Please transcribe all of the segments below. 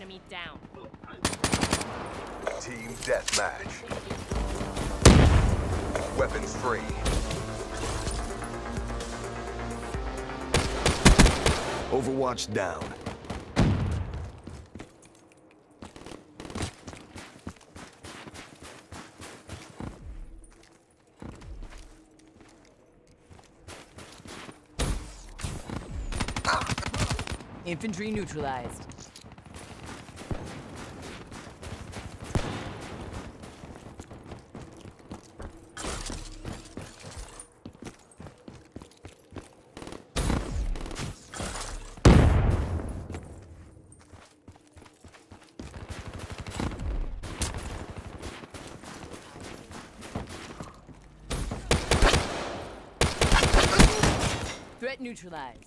Enemy down. Team deathmatch. Weapons free. Overwatch down. Infantry neutralized. Threat neutralized.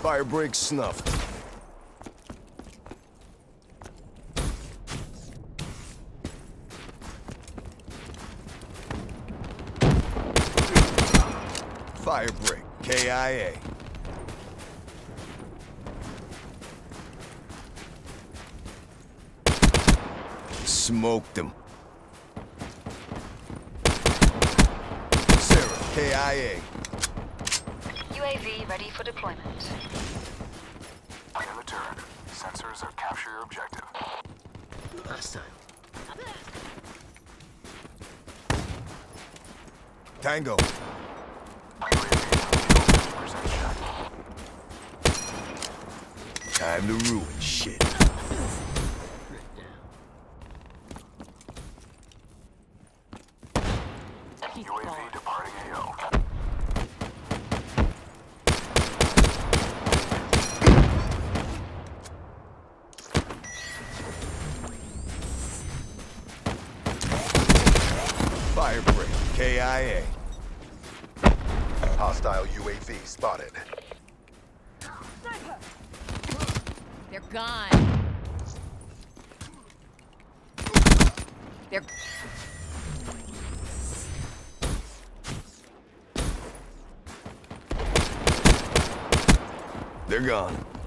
Firebreak snuffed. Firebreak. KIA. Smoked him. Seraph. KIA. UAV ready for deployment. In the turn. Sensors have captured your objective. Last time. Tango. Time to ruin shit. He's UAV gone. departing AO. Firebreak. KIA. Hostile UAV spotted. They're gone. They're... They're gone.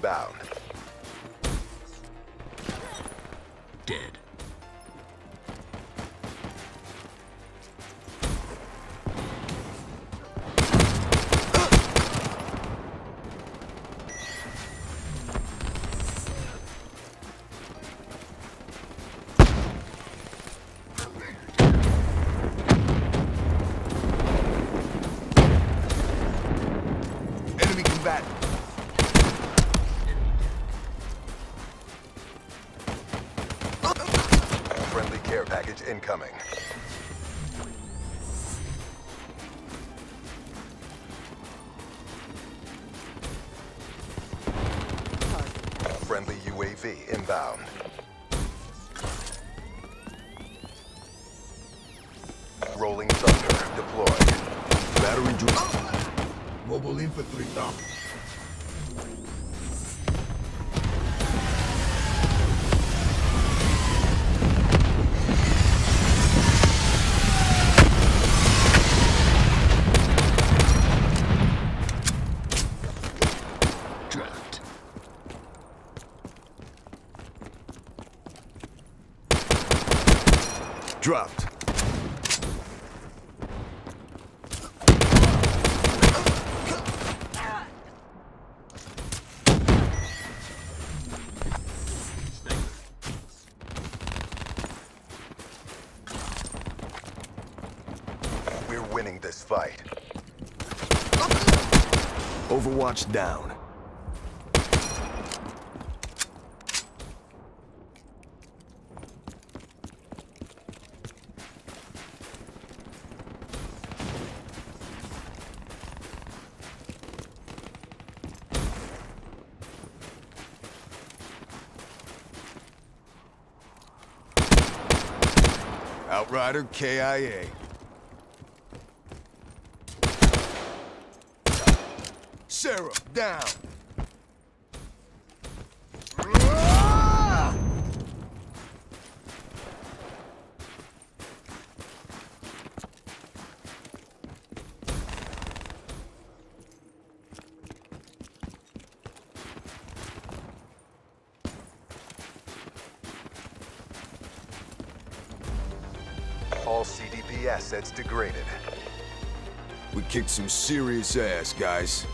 Inbound. Dead. Package incoming. Friendly UAV inbound. Rolling Thunder deployed. Battery drop. Mobile infantry down. Dropped. We're winning this fight. Overwatch down. Outrider KIA. Seraph, down. All CDP assets degraded. We kicked some serious ass, guys.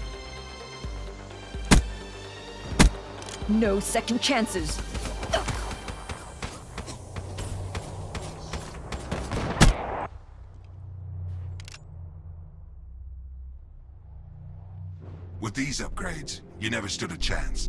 No second chances. With these upgrades, you never stood a chance.